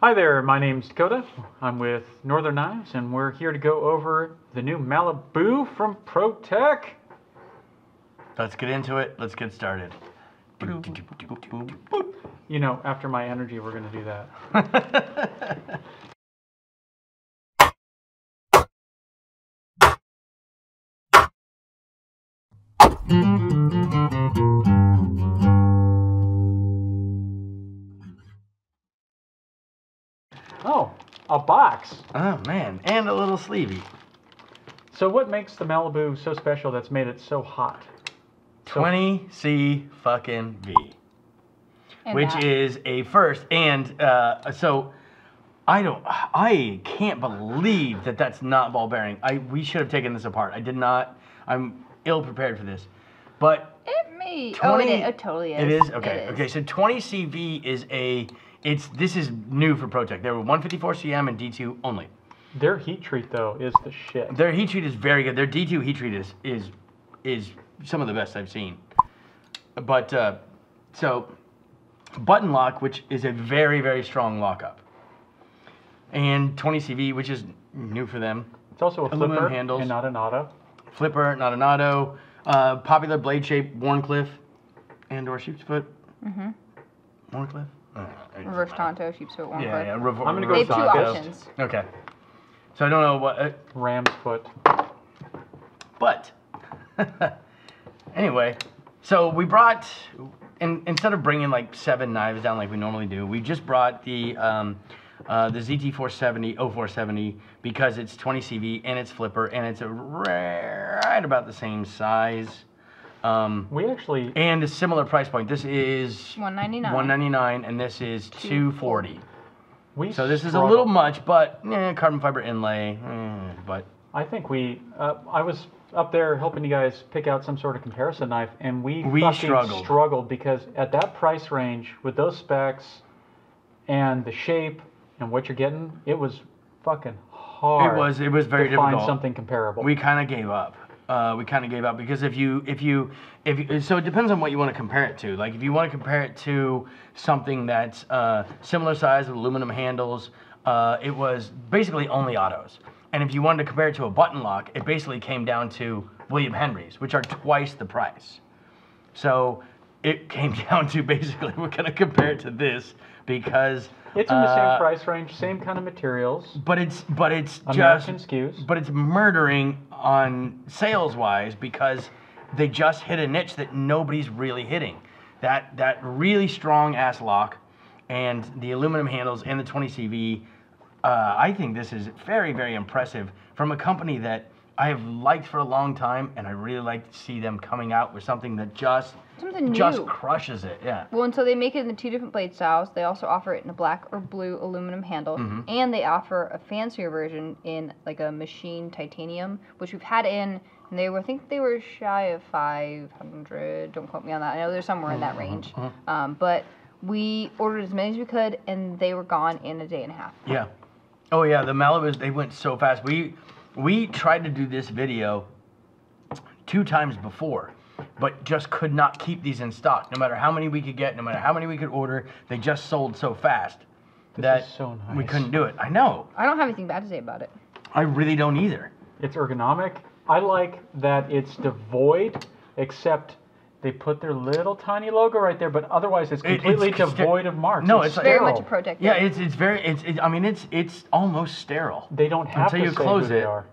Hi there, my name's Dakota. I'm with Northern Knives, and we're here to go over the new Malibu from ProTech. Let's get into it. Let's get started. You know, after my energy, we're going to do that. Oh, a box. oh man, and a little sleevey. So, what makes the Malibu so special that's made it so hot? 20C fucking V, And which that- is a first. And uh, so I don't, I can't believe that that's not ball bearing. I we should have taken this apart. I did not. I'm ill prepared for this, but It may. oh, it, it totally is. It is okay. It is. Okay, so 20CV is a. It's this is new for ProTech. They were 154 CM and D2 only. Their heat treat, though, is the shit. Their heat treat is very good. Their D2 heat treat is is is some of the best I've seen. But uh, so button lock, which is a very very strong lockup, and 20CV, which is new for them. It's also a Aluminum flipper handles. and not an auto. Flipper, not an auto. Uh, popular blade shape, Wharncliffe, and or sheepsfoot. Mm-hmm. Wharncliffe. Uh, Reverse Tanto, Sheep's Foot, one Yeah, foot. yeah. Rev- I'm gonna go They have with two Tanto. options. Okay. So I don't know what, uh, Ram's foot. but anyway, so we brought, in, instead of bringing like seven knives down like we normally do, we just brought the um, uh, the ZT470 0470 because it's 20 CV and it's flipper and it's a right about the same size. Um, We actually, and a similar price point. This is 199. 199 and this is 240. we So this is a little much, but eh, carbon fiber inlay, eh, but I think we, uh, I was up there helping you guys pick out some sort of comparison knife, and we, We struggled. struggled because at that price range, with those specs and the shape and what you're getting, it was fucking hard. it was it was very to find something comparable. we kind of gave up. Uh, we kind of gave up because if you if you if you, so it depends on what you want to compare it to. Like if you want to compare it to something that's uh, similar size with aluminum handles, uh, it was basically only autos. And if you wanted to compare it to a button lock, it basically came down to William Henry's, which are twice the price. So it came down to basically we're going to compare it to this because it's in the uh, same price range, same kind of materials, But it's but it's American just SKUs. but it's murdering on sales wise because they just hit a niche that nobody's really hitting. That that really strong ass lock and the aluminum handles and the 20 CV. Uh, I think this is very very impressive from a company that I have liked for a long time, and I really like to see them coming out with something that just Something just new. crushes it. Yeah. Well, and so they make it in the two different blade styles. They also offer it in a black or blue aluminum handle, Mm-hmm. and they offer a fancier version in like a machine titanium, which we've had in. And they were, I think they were shy of 500. Don't quote me on that. I know they're somewhere in that Mm-hmm. range. Um, but we ordered as many as we could, and they were gone in a day and a half. Yeah. Oh yeah, the Malibus they went so fast. We we tried to do this video two times before, but just could not keep these in stock. No matter how many we could get, no matter how many we could order, they just sold so fast This that is so we couldn't do it. I know. I don't have anything bad to say about it. I really don't either. It's ergonomic. I like that it's devoid, except they put their little tiny logo right there, but otherwise it's It- it's completely devoid of marks. No, it's like- Very much a sterile. Yeah, it's it's very it's it, I mean it's it's almost sterile. They don't have Until to you say close who they it. are.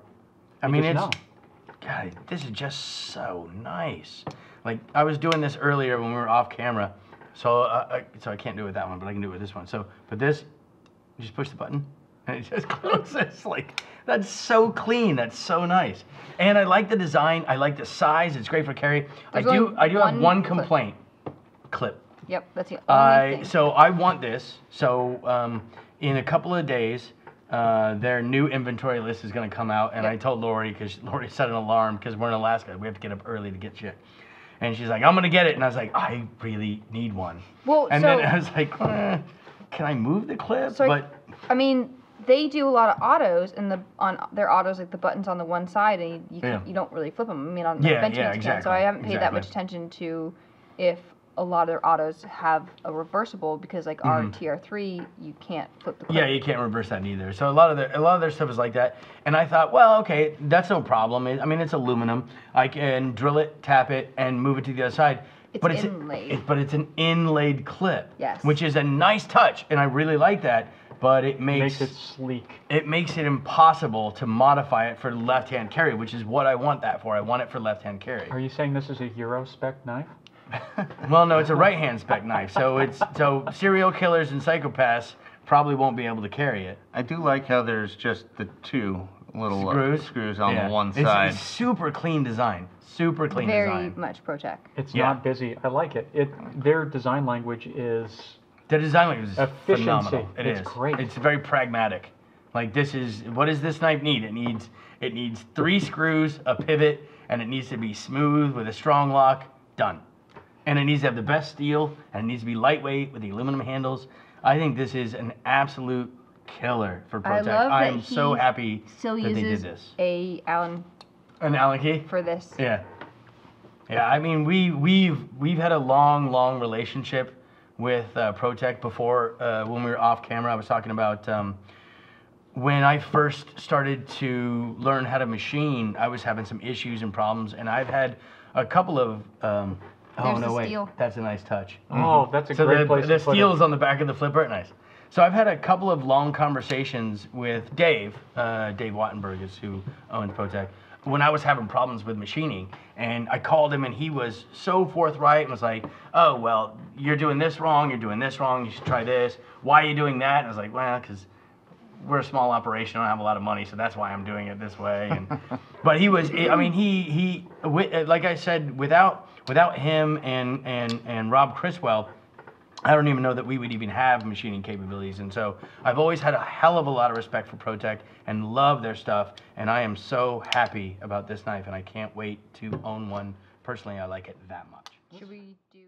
I mean just it's know. God, this is just so nice. Like I was doing this earlier when we were off camera, so uh, I, so I can't do it with that one, but I can do it with this one. So, but this, you just push the button, and it just closes. Like that's so clean. That's so nice. And I like the design. I like the size. It's great for carry. I do. I do have one one clip. complaint. Clip. Yep, that's the only I thing. so I want this. So um, in a couple of days, uh, their new inventory list is going to come out, and Yep. I told Lori because Lori set an alarm because we're in Alaska. We have to get up early to get shit. And she's like, "I'm gonna get it," and I was like, "I really need one." Well, and so then I was like, eh, "Can I move the clip?" So but I mean, they do a lot of autos, and the on their autos like the buttons on the one side, and you, Yeah. you don't really flip them. I mean, on Yeah, yeah, you can, so exactly, I haven't paid that much attention to if a lot of their autos have a reversible because like our TR3 you can't flip the clip. Mm-hmm. Yeah, you can't reverse that either. So a lot of their a lot of their stuff is like that. And I thought, well, okay, that's no problem. It, I mean, it's aluminum. I can drill it, tap it, and move it to the other side. It's but it's inlaid. it- but it's an inlaid clip. Yes. Which is a nice touch, and I really like that. But it makes Makes it sleek. it makes it impossible to modify it for left-hand carry, which is what I want that for. I want it for left-hand carry. Are you saying this is a Euro spec knife? Well, no, it's a right-hand spec knife, so it's so serial killers and psychopaths probably won't be able to carry it. I do like how there's just the two little uh, Screws, screws on Yeah. the one side. It's a super clean design. Super clean design. Very design. much ProTech. It's Yeah. not busy. I like it. It their design language is The design language is Efficiency. phenomenal. It It's is. great. It's very pragmatic. Like this is what does this knife need? It needs it needs three screws, a pivot, and it needs to be smooth with a strong lock. Done. And it needs to have the best steel, and it needs to be lightweight with the aluminum handles. I think this is an absolute killer for I love that I'm so he happy Still that they did uses this. a Allen An Allen key? for this. Yeah. Yeah, I mean, we we've we've had a long, long relationship with uh, ProTech before. Uh, when we were off camera, I was talking about um, when I first started to learn how to machine. I was having some issues and problems, and I've had a couple of. Um, oh There's no, the wait, steel. that's a nice touch. oh, that's a So great the, place the to put steel it. is on the back of the flipper. Nice. So I've had a couple of long conversations with Dave. Uh, Dave Wattenbarger is who owns ProTech. When I was having problems with machining, and I called him, and he was so forthright and was like, "Oh well, you're doing this wrong. You're doing this wrong. You should try this. Why are you doing that?" And I was like, "Well, because." We're a small operation. I don't have a lot of money, so that's why I'm doing it this way. And, but he was, I mean, he he, like I said, without without him and and and Rob Criswell, I don't even know that we would even have machining capabilities. And so I've always had a hell of a lot of respect for ProTech and love their stuff. And I am so happy about this knife, and I can't wait to own one. Personally, I like it that much. Should we do?